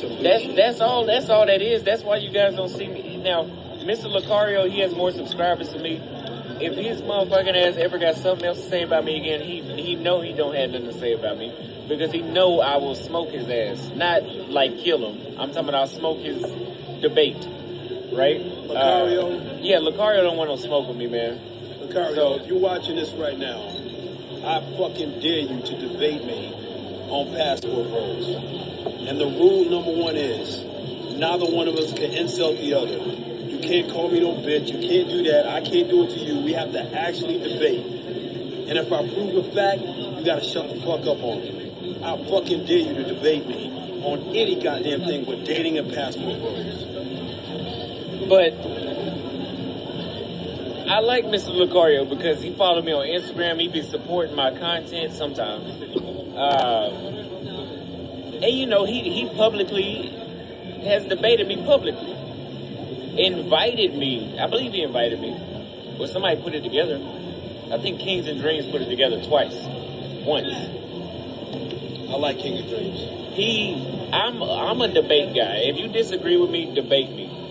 That's That's all. That's all that is. That's why you guys don't see me now. Mr. Locario, he has more subscribers than me. If his motherfucking ass ever got something else to say about me again, he he know he don't have nothing to say about me because he know I will smoke his ass, not like kill him. I'm talking about I'll smoke his debate, right? Locario? Uh, yeah, Locario don't want no smoke with me, man. Locario, So- if you're watching this right now, I fucking dare you to debate me on passport rules. And the rule number one is neither one of us can insult the other. You can't call me no bitch. You can't do that. I can't do it to you. We have to actually debate. And if I prove a fact, you gotta shut the fuck up on me. I fucking dare you to debate me on any goddamn thing with dating and passport. But I like Mr. Locario because he followed me on Instagram. He be supporting my content sometimes. Uh, and you know, he, he publicly has debated me publicly. Invited me. I believe he invited me. Well, somebody put it together. I think Kings and Dreams put it together twice. Once. I like King of Dreams. He I'm I'm a debate guy. If you disagree with me, debate me.